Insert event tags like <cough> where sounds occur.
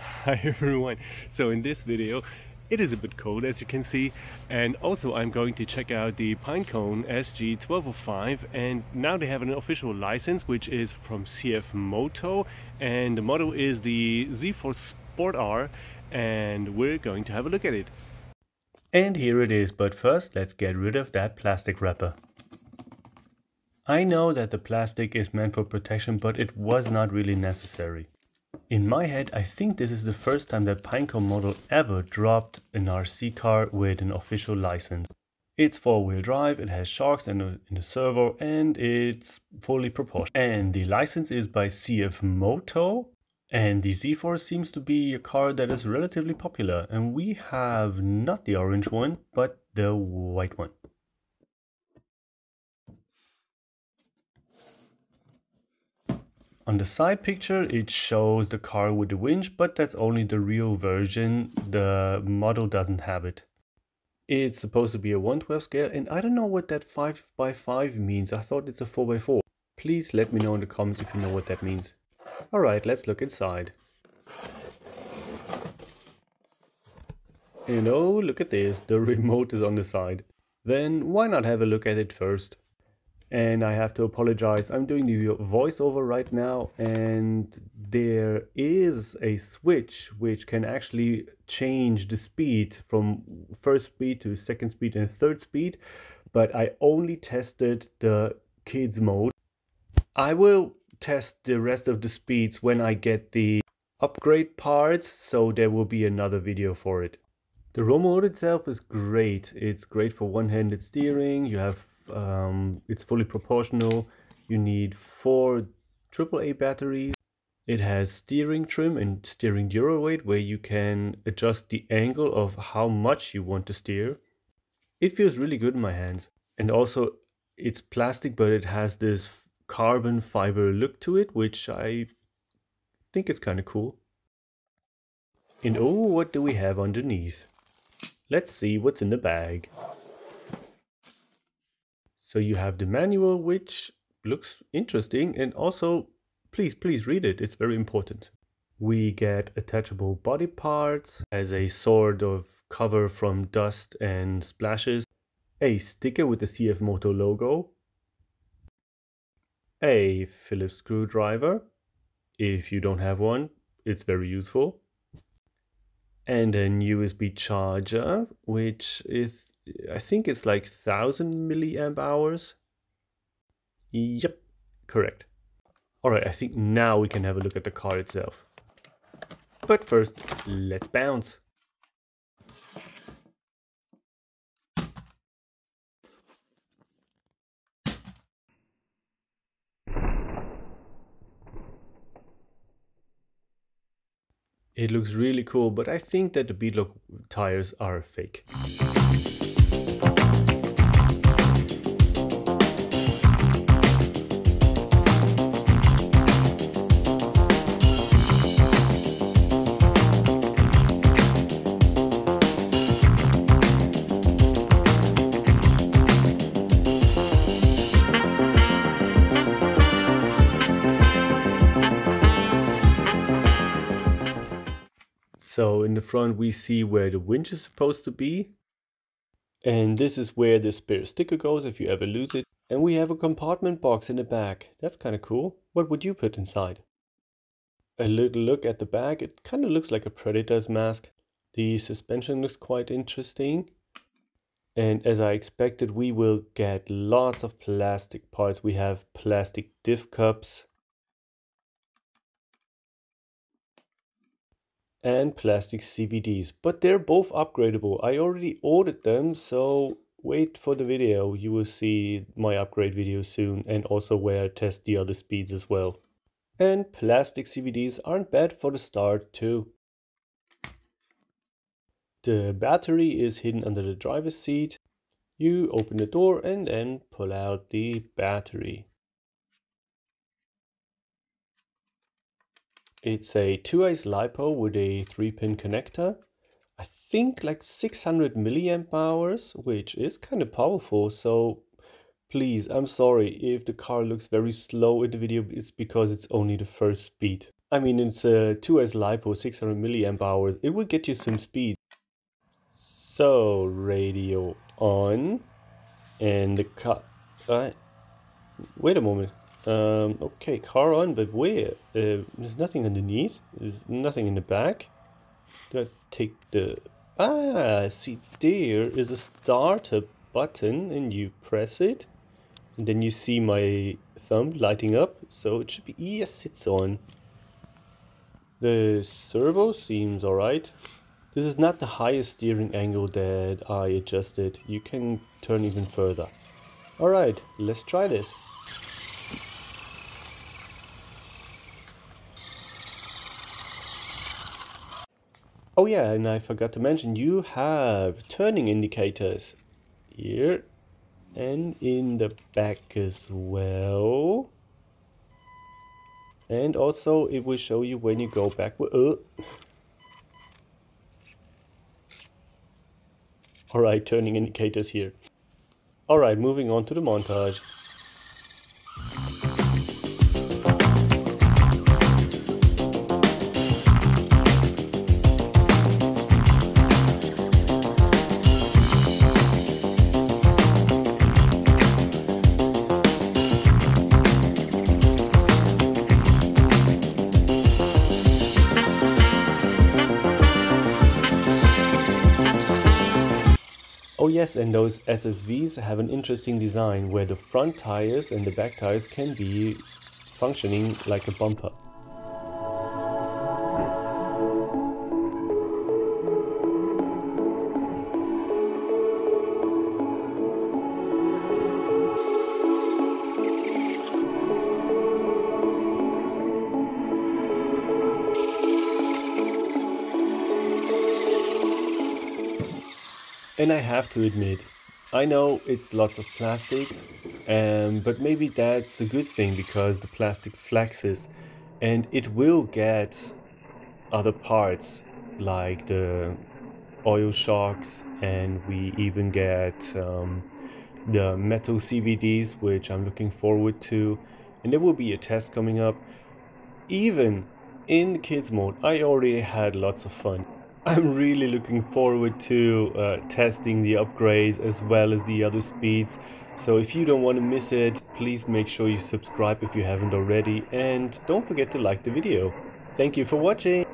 <laughs> Hi everyone. So in this video it is a bit cold as you can see and also I'm going to check out the Pinecone SG1205 and now they have an official license which is from CF Moto and the model is the Z Force Sport R and we're going to have a look at it. And here it is but first let's get rid of that plastic wrapper. I know that the plastic is meant for protection but it was not really necessary. In my head, I think this is the first time that Pinecone model ever dropped an RC car with an official license. It's four-wheel drive, it has shocks in the, in the servo, and it's fully proportioned. And the license is by CF Moto, and the Z Force seems to be a car that is relatively popular. And we have not the orange one, but the white one. On the side picture, it shows the car with the winch, but that's only the real version. The model doesn't have it. It's supposed to be a 112 scale, and I don't know what that 5x5 means. I thought it's a 4x4. Please let me know in the comments if you know what that means. Alright, let's look inside. And oh, look at this, the <laughs> remote is on the side. Then why not have a look at it first? And I have to apologize. I'm doing the voiceover right now and there is a switch which can actually change the speed from first speed to second speed and third speed but I only tested the kids mode. I will test the rest of the speeds when I get the upgrade parts so there will be another video for it. The remote itself is great. It's great for one-handed steering. You have um, it's fully proportional. You need four AAA batteries. It has steering trim and steering dual rate where you can adjust the angle of how much you want to steer. It feels really good in my hands. And also it's plastic but it has this carbon fiber look to it which I think it's kind of cool. And oh, what do we have underneath? Let's see what's in the bag. So you have the manual, which looks interesting. And also, please, please read it. It's very important. We get attachable body parts as a sort of cover from dust and splashes. A sticker with the CF Moto logo. A Phillips screwdriver. If you don't have one, it's very useful. And a USB charger, which is I think it's like 1000 milliamp hours. Yep, correct. All right, I think now we can have a look at the car itself. But first, let's bounce. It looks really cool, but I think that the beadlock tires are fake. So in the front we see where the winch is supposed to be. And this is where the spare sticker goes if you ever lose it. And we have a compartment box in the back. That's kind of cool. What would you put inside? A little look at the back. It kind of looks like a Predator's mask. The suspension looks quite interesting. And as I expected, we will get lots of plastic parts. We have plastic diff cups, and plastic CVDs, but they're both upgradable. I already ordered them, so wait for the video. You will see my upgrade video soon and also where I test the other speeds as well. And plastic CVDs aren't bad for the start too. The battery is hidden under the driver's seat. You open the door and then pull out the battery. It's a 2S LiPo with a 3-pin connector. I think like 600 milliamp hours, which is kind of powerful. So please, I'm sorry if the car looks very slow in the video. It's because it's only the first speed. I mean, it's a 2S LiPo 600 milliamp hours. It will get you some speed. So, radio on. And the car... Uh, wait a moment. Um, okay, car on, but where? Uh, there's nothing underneath. There's nothing in the back. Do I take the... Ah, see, there is a starter button and you press it. And then you see my thumb lighting up. So it should be... Yes, it's on. The servo seems alright. This is not the highest steering angle that I adjusted. You can turn even further. Alright, let's try this. Oh yeah, and I forgot to mention, you have turning indicators here and in the back as well. And also it will show you when you go backward. Uh. Alright, turning indicators here. Alright, moving on to the montage. Oh yes, and those SSVs have an interesting design where the front tires and the back tires can be functioning like a bumper. And I have to admit, I know it's lots of plastics, um, but maybe that's a good thing because the plastic flexes and it will get other parts like the oil shocks and we even get um, the metal CVDs which I'm looking forward to and there will be a test coming up. Even in kids mode I already had lots of fun. I'm really looking forward to uh, testing the upgrades as well as the other speeds. So if you don't want to miss it, please make sure you subscribe if you haven't already and don't forget to like the video. Thank you for watching!